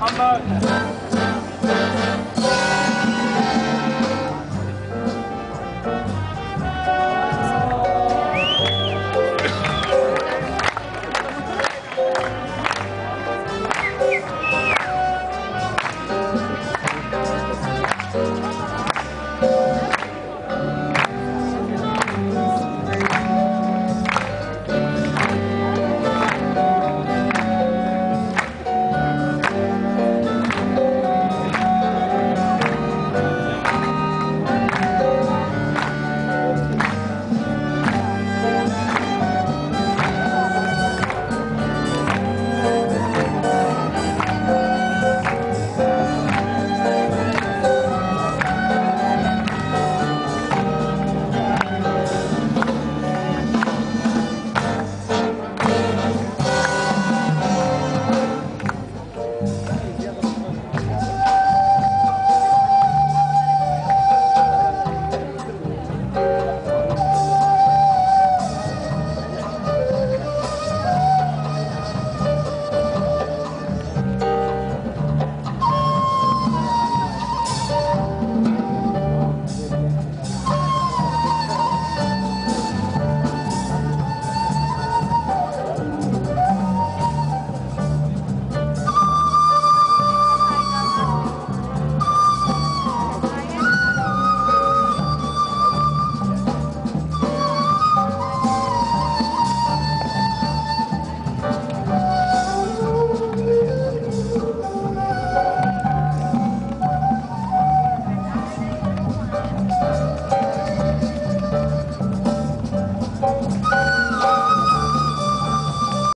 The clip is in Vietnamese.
Hamburg.